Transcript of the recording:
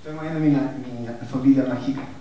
Estoy moviendo mi, mi alfombilla mágica.